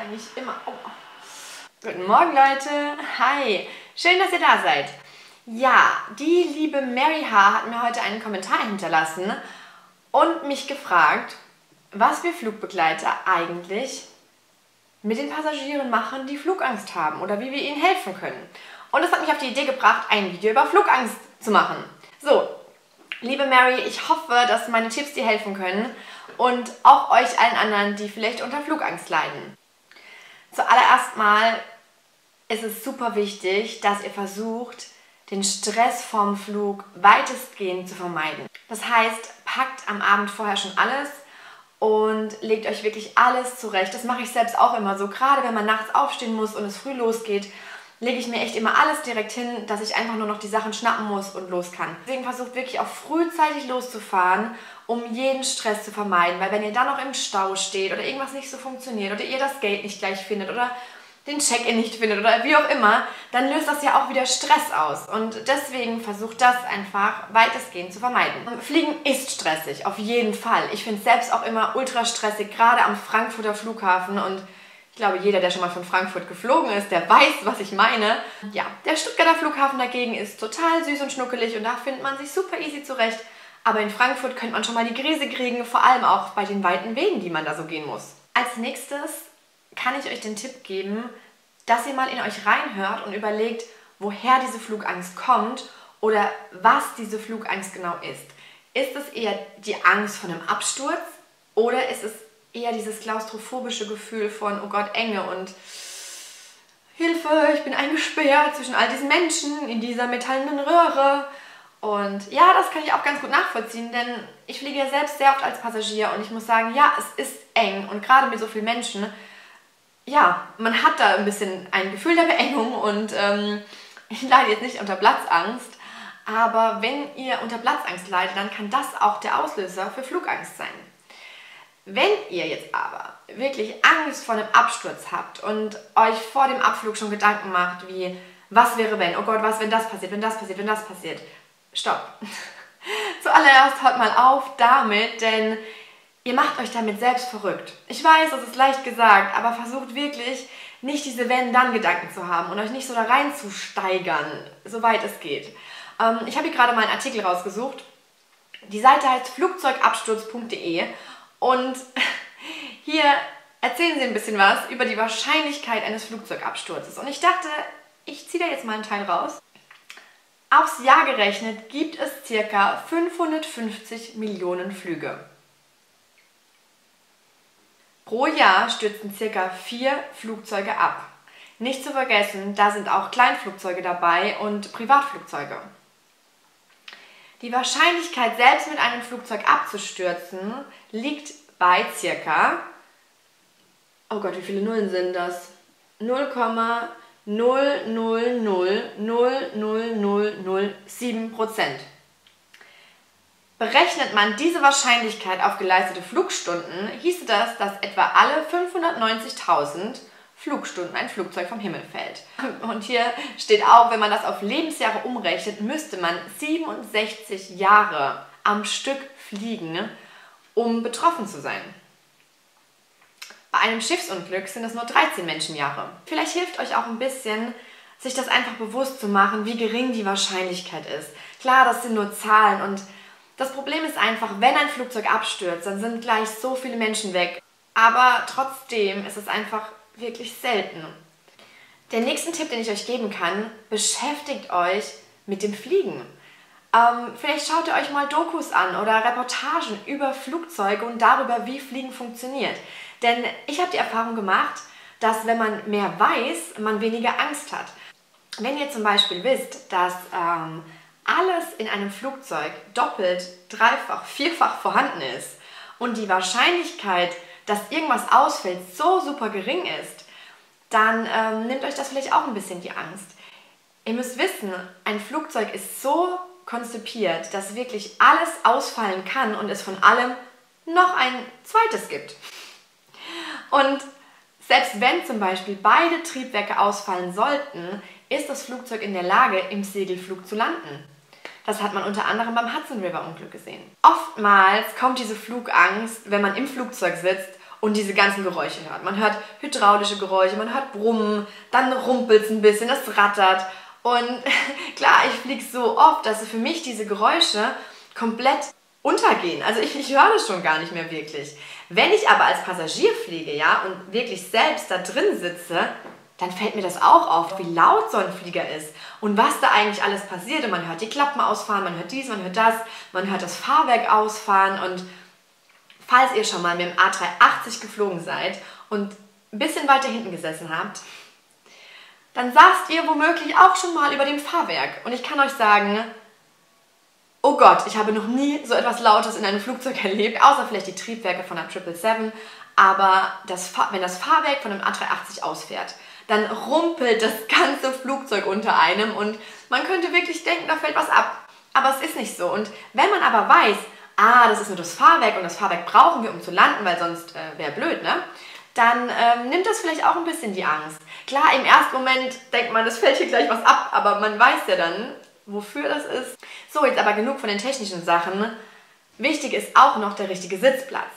eigentlich immer. Oh. Guten Morgen, Leute. Hi. Schön, dass ihr da seid. Ja, die liebe Mary H. hat mir heute einen Kommentar hinterlassen und mich gefragt, was wir Flugbegleiter eigentlich mit den Passagieren machen, die Flugangst haben oder wie wir ihnen helfen können. Und das hat mich auf die Idee gebracht, ein Video über Flugangst zu machen. So, liebe Mary, ich hoffe, dass meine Tipps dir helfen können und auch euch allen anderen, die vielleicht unter Flugangst leiden. Zuallererst mal ist es super wichtig, dass ihr versucht, den Stress vorm Flug weitestgehend zu vermeiden. Das heißt, packt am Abend vorher schon alles und legt euch wirklich alles zurecht. Das mache ich selbst auch immer so. Gerade wenn man nachts aufstehen muss und es früh losgeht, lege ich mir echt immer alles direkt hin, dass ich einfach nur noch die Sachen schnappen muss und los kann. Deswegen versucht wirklich auch frühzeitig loszufahren, um jeden Stress zu vermeiden. Weil wenn ihr dann noch im Stau steht oder irgendwas nicht so funktioniert oder ihr das Geld nicht gleich findet oder den Check-in nicht findet oder wie auch immer, dann löst das ja auch wieder Stress aus. Und deswegen versucht das einfach weitestgehend zu vermeiden. Fliegen ist stressig, auf jeden Fall. Ich finde es selbst auch immer ultra stressig, gerade am Frankfurter Flughafen und ich glaube, jeder, der schon mal von Frankfurt geflogen ist, der weiß, was ich meine. Ja, der Stuttgarter Flughafen dagegen ist total süß und schnuckelig und da findet man sich super easy zurecht. Aber in Frankfurt könnte man schon mal die Krise kriegen, vor allem auch bei den weiten Wegen, die man da so gehen muss. Als nächstes kann ich euch den Tipp geben, dass ihr mal in euch reinhört und überlegt, woher diese Flugangst kommt oder was diese Flugangst genau ist. Ist es eher die Angst vor einem Absturz oder ist es eher dieses klaustrophobische Gefühl von, oh Gott, Enge und Hilfe, ich bin eingesperrt zwischen all diesen Menschen in dieser metallenen Röhre. Und ja, das kann ich auch ganz gut nachvollziehen, denn ich fliege ja selbst sehr oft als Passagier und ich muss sagen, ja, es ist eng und gerade mit so vielen Menschen ja, man hat da ein bisschen ein Gefühl der Beengung und ähm, ich leide jetzt nicht unter Platzangst, aber wenn ihr unter Platzangst leidet, dann kann das auch der Auslöser für Flugangst sein. Wenn ihr jetzt aber wirklich Angst vor einem Absturz habt und euch vor dem Abflug schon Gedanken macht, wie, was wäre wenn, oh Gott, was, wenn das passiert, wenn das passiert, wenn das passiert, stopp. Zuallererst hört mal auf damit, denn Ihr macht euch damit selbst verrückt. Ich weiß, das ist leicht gesagt, aber versucht wirklich nicht diese Wenn-Dann-Gedanken zu haben und euch nicht so da reinzusteigern, soweit es geht. Ähm, ich habe hier gerade mal einen Artikel rausgesucht. Die Seite heißt flugzeugabsturz.de und hier erzählen sie ein bisschen was über die Wahrscheinlichkeit eines Flugzeugabsturzes. Und ich dachte, ich ziehe da jetzt mal einen Teil raus. Aufs Jahr gerechnet gibt es circa 550 Millionen Flüge. Pro Jahr stürzen circa vier Flugzeuge ab. Nicht zu vergessen, da sind auch Kleinflugzeuge dabei und Privatflugzeuge. Die Wahrscheinlichkeit, selbst mit einem Flugzeug abzustürzen, liegt bei circa, oh Gott, wie viele Nullen sind das? 0,0000007 Prozent. Berechnet man diese Wahrscheinlichkeit auf geleistete Flugstunden, hieße das, dass etwa alle 590.000 Flugstunden ein Flugzeug vom Himmel fällt. Und hier steht auch, wenn man das auf Lebensjahre umrechnet, müsste man 67 Jahre am Stück fliegen, um betroffen zu sein. Bei einem Schiffsunglück sind es nur 13 Menschenjahre. Vielleicht hilft euch auch ein bisschen, sich das einfach bewusst zu machen, wie gering die Wahrscheinlichkeit ist. Klar, das sind nur Zahlen und das Problem ist einfach, wenn ein Flugzeug abstürzt, dann sind gleich so viele Menschen weg. Aber trotzdem ist es einfach wirklich selten. Der nächste Tipp, den ich euch geben kann, beschäftigt euch mit dem Fliegen. Ähm, vielleicht schaut ihr euch mal Dokus an oder Reportagen über Flugzeuge und darüber, wie Fliegen funktioniert. Denn ich habe die Erfahrung gemacht, dass wenn man mehr weiß, man weniger Angst hat. Wenn ihr zum Beispiel wisst, dass ähm, alles in einem Flugzeug doppelt, dreifach, vierfach vorhanden ist und die Wahrscheinlichkeit, dass irgendwas ausfällt, so super gering ist, dann ähm, nimmt euch das vielleicht auch ein bisschen die Angst. Ihr müsst wissen, ein Flugzeug ist so konzipiert, dass wirklich alles ausfallen kann und es von allem noch ein zweites gibt. Und selbst wenn zum Beispiel beide Triebwerke ausfallen sollten, ist das Flugzeug in der Lage, im Segelflug zu landen. Das hat man unter anderem beim Hudson River Unglück gesehen. Oftmals kommt diese Flugangst, wenn man im Flugzeug sitzt und diese ganzen Geräusche hört. Man hört hydraulische Geräusche, man hört Brummen, dann rumpelt es ein bisschen, das rattert. Und klar, ich fliege so oft, dass für mich diese Geräusche komplett untergehen. Also ich, ich höre das schon gar nicht mehr wirklich. Wenn ich aber als Passagier fliege, ja, und wirklich selbst da drin sitze, dann fällt mir das auch auf, wie laut so ein Flieger ist und was da eigentlich alles passiert. Und man hört die Klappen ausfahren, man hört dies, man hört das, man hört das Fahrwerk ausfahren. Und falls ihr schon mal mit dem A380 geflogen seid und ein bisschen weiter hinten gesessen habt, dann saßt ihr womöglich auch schon mal über dem Fahrwerk. Und ich kann euch sagen, oh Gott, ich habe noch nie so etwas Lautes in einem Flugzeug erlebt, außer vielleicht die Triebwerke von der 777. Aber das, wenn das Fahrwerk von einem A380 ausfährt, dann rumpelt das ganze Flugzeug unter einem und man könnte wirklich denken, da fällt was ab. Aber es ist nicht so. Und wenn man aber weiß, ah, das ist nur das Fahrwerk und das Fahrwerk brauchen wir, um zu landen, weil sonst äh, wäre blöd, ne? Dann ähm, nimmt das vielleicht auch ein bisschen die Angst. Klar, im ersten Moment denkt man, es fällt hier gleich was ab, aber man weiß ja dann, wofür das ist. So, jetzt aber genug von den technischen Sachen. Wichtig ist auch noch der richtige Sitzplatz.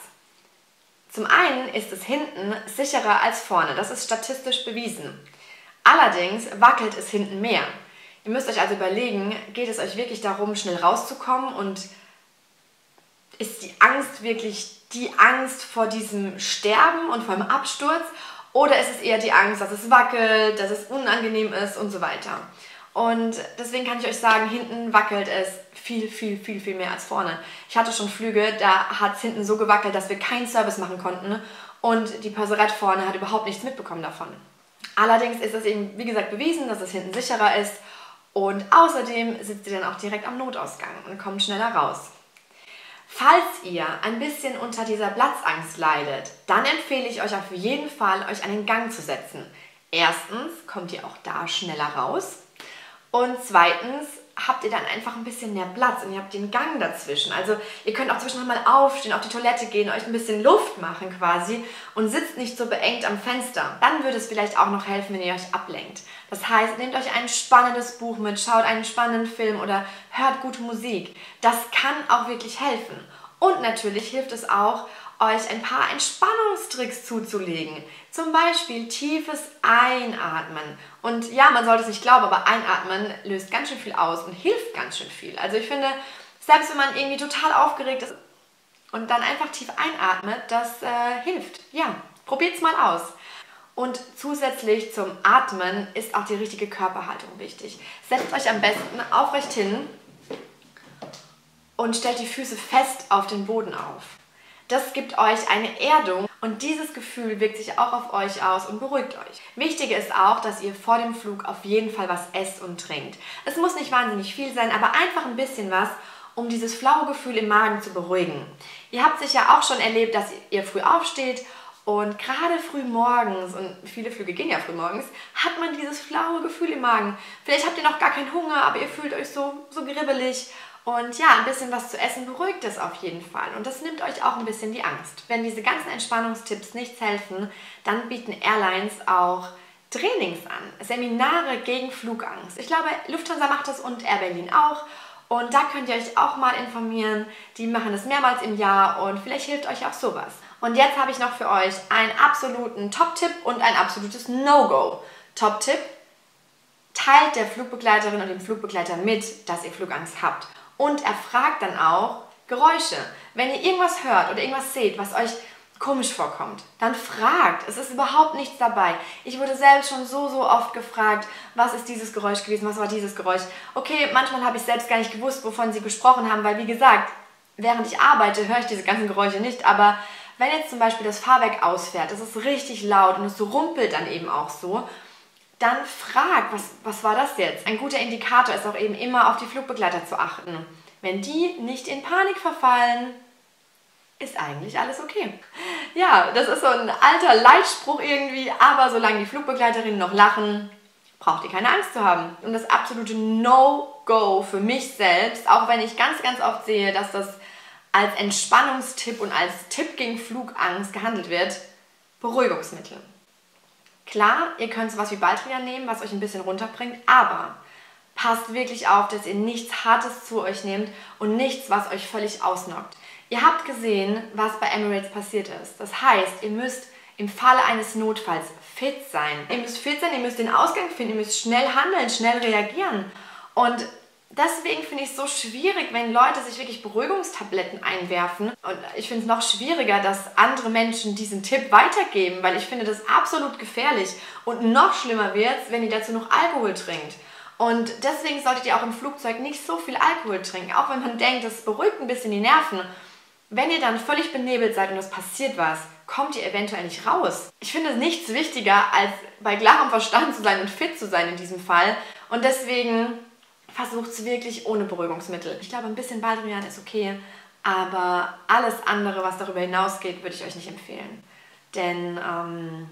Zum einen ist es hinten sicherer als vorne, das ist statistisch bewiesen. Allerdings wackelt es hinten mehr. Ihr müsst euch also überlegen, geht es euch wirklich darum, schnell rauszukommen und ist die Angst wirklich die Angst vor diesem Sterben und vor dem Absturz oder ist es eher die Angst, dass es wackelt, dass es unangenehm ist und so weiter. Und deswegen kann ich euch sagen, hinten wackelt es viel, viel, viel, viel mehr als vorne. Ich hatte schon Flüge, da hat es hinten so gewackelt, dass wir keinen Service machen konnten und die Passerette vorne hat überhaupt nichts mitbekommen davon. Allerdings ist es eben, wie gesagt, bewiesen, dass es hinten sicherer ist und außerdem sitzt ihr dann auch direkt am Notausgang und kommt schneller raus. Falls ihr ein bisschen unter dieser Platzangst leidet, dann empfehle ich euch auf jeden Fall, euch einen Gang zu setzen. Erstens kommt ihr auch da schneller raus und zweitens habt ihr dann einfach ein bisschen mehr Platz und ihr habt den Gang dazwischen. Also ihr könnt auch zwischendurch mal aufstehen, auf die Toilette gehen, euch ein bisschen Luft machen quasi und sitzt nicht so beengt am Fenster. Dann würde es vielleicht auch noch helfen, wenn ihr euch ablenkt. Das heißt, nehmt euch ein spannendes Buch mit, schaut einen spannenden Film oder hört gute Musik. Das kann auch wirklich helfen. Und natürlich hilft es auch, euch ein paar Entspannungstricks zuzulegen. Zum Beispiel tiefes Einatmen. Und ja, man sollte es nicht glauben, aber Einatmen löst ganz schön viel aus und hilft ganz schön viel. Also ich finde, selbst wenn man irgendwie total aufgeregt ist und dann einfach tief einatmet, das äh, hilft. Ja, probiert es mal aus. Und zusätzlich zum Atmen ist auch die richtige Körperhaltung wichtig. Setzt euch am besten aufrecht hin und stellt die Füße fest auf den Boden auf. Das gibt euch eine Erdung und dieses Gefühl wirkt sich auch auf euch aus und beruhigt euch. Wichtig ist auch, dass ihr vor dem Flug auf jeden Fall was esst und trinkt. Es muss nicht wahnsinnig viel sein, aber einfach ein bisschen was, um dieses flaue Gefühl im Magen zu beruhigen. Ihr habt sicher auch schon erlebt, dass ihr früh aufsteht und gerade früh morgens, und viele Flüge gehen ja früh morgens, hat man dieses flaue Gefühl im Magen. Vielleicht habt ihr noch gar keinen Hunger, aber ihr fühlt euch so, so gribbelig und ja, ein bisschen was zu essen beruhigt es auf jeden Fall. Und das nimmt euch auch ein bisschen die Angst. Wenn diese ganzen Entspannungstipps nichts helfen, dann bieten Airlines auch Trainings an. Seminare gegen Flugangst. Ich glaube, Lufthansa macht das und Air Berlin auch. Und da könnt ihr euch auch mal informieren. Die machen das mehrmals im Jahr und vielleicht hilft euch auch sowas. Und jetzt habe ich noch für euch einen absoluten Top-Tipp und ein absolutes No-Go. Top-Tipp, teilt der Flugbegleiterin und dem Flugbegleiter mit, dass ihr Flugangst habt. Und er fragt dann auch Geräusche. Wenn ihr irgendwas hört oder irgendwas seht, was euch komisch vorkommt, dann fragt. Es ist überhaupt nichts dabei. Ich wurde selbst schon so, so oft gefragt, was ist dieses Geräusch gewesen, was war dieses Geräusch. Okay, manchmal habe ich selbst gar nicht gewusst, wovon sie gesprochen haben, weil wie gesagt, während ich arbeite, höre ich diese ganzen Geräusche nicht, aber wenn jetzt zum Beispiel das Fahrwerk ausfährt, es ist richtig laut und es rumpelt dann eben auch so, dann frag, was, was war das jetzt? Ein guter Indikator ist auch eben immer auf die Flugbegleiter zu achten. Wenn die nicht in Panik verfallen, ist eigentlich alles okay. Ja, das ist so ein alter Leitspruch irgendwie, aber solange die Flugbegleiterinnen noch lachen, braucht ihr keine Angst zu haben. Und das absolute No-Go für mich selbst, auch wenn ich ganz, ganz oft sehe, dass das als Entspannungstipp und als Tipp gegen Flugangst gehandelt wird, Beruhigungsmittel. Klar, ihr könnt sowas wie Baldrian nehmen, was euch ein bisschen runterbringt, aber passt wirklich auf, dass ihr nichts Hartes zu euch nehmt und nichts, was euch völlig ausnockt. Ihr habt gesehen, was bei Emirates passiert ist. Das heißt, ihr müsst im Falle eines Notfalls fit sein. Ihr müsst fit sein, ihr müsst den Ausgang finden, ihr müsst schnell handeln, schnell reagieren. Und deswegen finde ich es so schwierig, wenn Leute sich wirklich Beruhigungstabletten einwerfen. Und ich finde es noch schwieriger, dass andere Menschen diesen Tipp weitergeben, weil ich finde das absolut gefährlich. Und noch schlimmer wird es, wenn ihr dazu noch Alkohol trinkt. Und deswegen solltet ihr auch im Flugzeug nicht so viel Alkohol trinken, auch wenn man denkt, das beruhigt ein bisschen die Nerven. Wenn ihr dann völlig benebelt seid und es passiert was, kommt ihr eventuell nicht raus. Ich finde nichts wichtiger, als bei klarem Verstand zu sein und fit zu sein in diesem Fall. Und deswegen versucht es wirklich ohne Beruhigungsmittel. Ich glaube, ein bisschen Baldrian ist okay, aber alles andere, was darüber hinausgeht, würde ich euch nicht empfehlen. Denn ähm,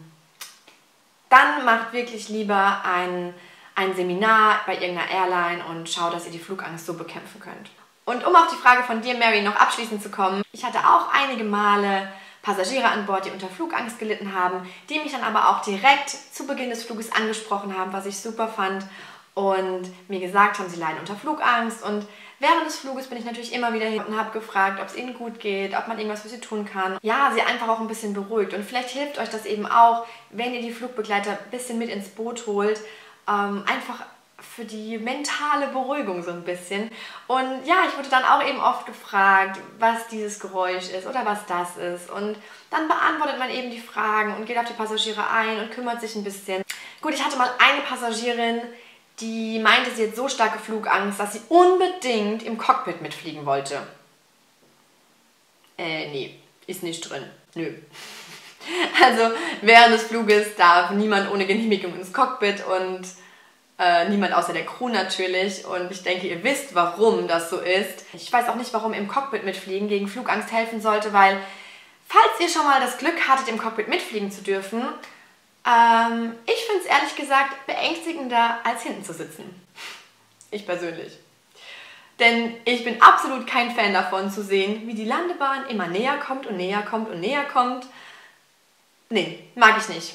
dann macht wirklich lieber ein, ein Seminar bei irgendeiner Airline und schaut, dass ihr die Flugangst so bekämpfen könnt. Und um auf die Frage von dir, Mary, noch abschließend zu kommen, ich hatte auch einige Male Passagiere an Bord, die unter Flugangst gelitten haben, die mich dann aber auch direkt zu Beginn des Fluges angesprochen haben, was ich super fand und mir gesagt haben, sie leiden unter Flugangst. Und während des Fluges bin ich natürlich immer wieder hin und habe gefragt, ob es ihnen gut geht, ob man irgendwas für sie tun kann. Ja, sie einfach auch ein bisschen beruhigt. Und vielleicht hilft euch das eben auch, wenn ihr die Flugbegleiter ein bisschen mit ins Boot holt, ähm, einfach für die mentale Beruhigung so ein bisschen. Und ja, ich wurde dann auch eben oft gefragt, was dieses Geräusch ist oder was das ist. Und dann beantwortet man eben die Fragen und geht auf die Passagiere ein und kümmert sich ein bisschen. Gut, ich hatte mal eine Passagierin, die meinte, sie hat so starke Flugangst, dass sie unbedingt im Cockpit mitfliegen wollte. Äh, nee, ist nicht drin. Nö. Also während des Fluges darf niemand ohne Genehmigung ins Cockpit und äh, niemand außer der Crew natürlich. Und ich denke, ihr wisst, warum das so ist. Ich weiß auch nicht, warum im Cockpit mitfliegen gegen Flugangst helfen sollte, weil falls ihr schon mal das Glück hattet, im Cockpit mitfliegen zu dürfen, ähm, ich finde es ehrlich gesagt beängstigender, als hinten zu sitzen. Ich persönlich. Denn ich bin absolut kein Fan davon zu sehen, wie die Landebahn immer näher kommt und näher kommt und näher kommt. Nee, mag ich nicht.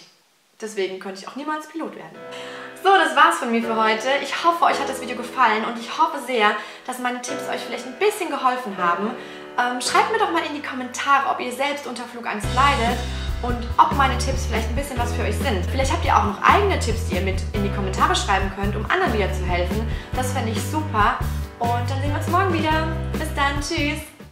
Deswegen könnte ich auch niemals Pilot werden. So, das war's von mir für heute. Ich hoffe, euch hat das Video gefallen und ich hoffe sehr, dass meine Tipps euch vielleicht ein bisschen geholfen haben. Ähm, schreibt mir doch mal in die Kommentare, ob ihr selbst unter Flugangst leidet und ob meine Tipps vielleicht ein bisschen was für euch sind. Vielleicht habt ihr auch noch eigene Tipps, die ihr mit in die Kommentare schreiben könnt, um anderen wieder zu helfen. Das fände ich super. Und dann sehen wir uns morgen wieder. Bis dann. Tschüss.